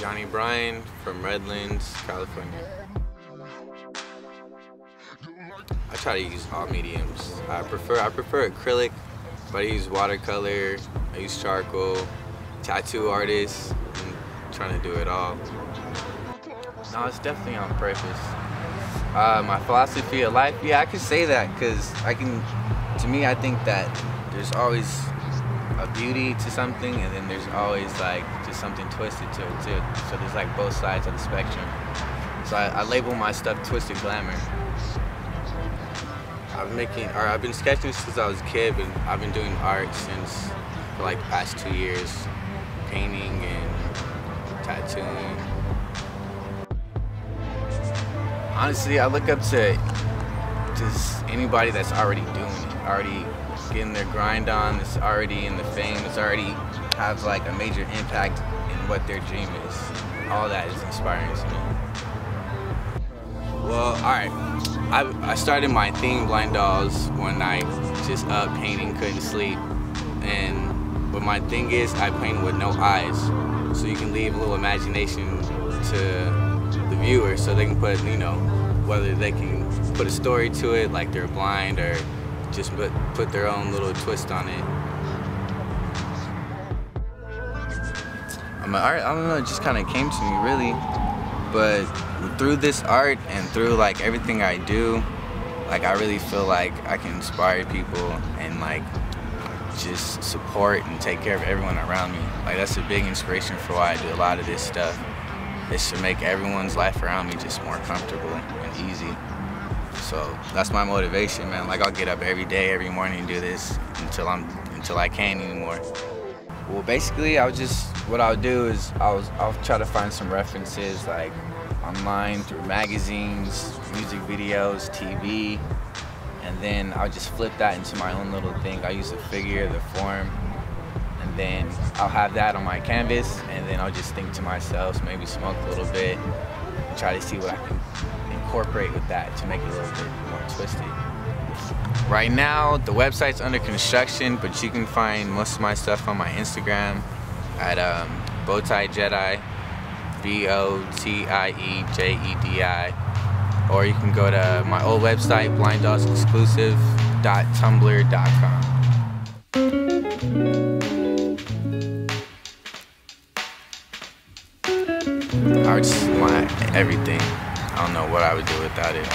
Bryan from Redlands, California. I try to use all mediums. I prefer I prefer acrylic, but I use watercolor, I use charcoal, tattoo artists, I'm trying to do it all. No, it's definitely on purpose. Uh, my philosophy of life, yeah, I can say that because I can, to me, I think that there's always a beauty to something and then there's always like just something twisted to it too. So there's like both sides of the spectrum. So I, I label my stuff Twisted Glamour. I've making, or I've been sketching since I was a kid, but I've been doing art since for like the past two years, painting and tattooing. Honestly, I look up to just anybody that's already doing it, already getting their grind on, that's already in the fame, that's already has like a major impact in what their dream is. All that is inspiring to me. Well, all right. I, I started my theme blind dolls one night, just up painting, couldn't sleep. And but my thing is I paint with no eyes. So you can leave a little imagination to the viewer so they can put, you know, whether they can put a story to it, like they're blind or just put, put their own little twist on it. I'm art, I don't know, it just kind of came to me really. But through this art and through like everything I do, like I really feel like I can inspire people and like just support and take care of everyone around me. Like that's a big inspiration for why I do a lot of this stuff. It's to make everyone's life around me just more comfortable and easy. So that's my motivation, man. Like I'll get up every day, every morning and do this until I'm until I can't anymore. Well, basically, I will just what I'll do is I'll I'll try to find some references like online through magazines, music videos, TV, and then I'll just flip that into my own little thing. I use the figure, the form, and then I'll have that on my canvas, and then I'll just think to myself, maybe smoke a little bit, and try to see what I can incorporate with that to make it a little bit more twisted. Right now, the website's under construction, but you can find most of my stuff on my Instagram at um, Bowtie Jedi, B-O-T-I-E-J-E-D-I. Or you can go to my old website, blinddollsexclusive.tumblr.com. I just want everything. I don't know what I would do without it.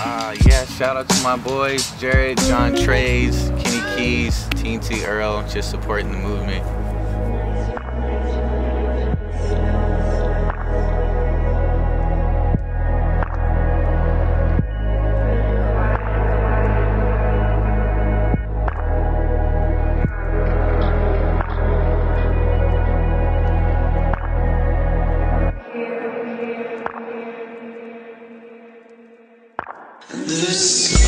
Uh, yeah, shout out to my boys, Jared, John Trays, Kenny Keys, Teen T Earl, just supporting the movement. This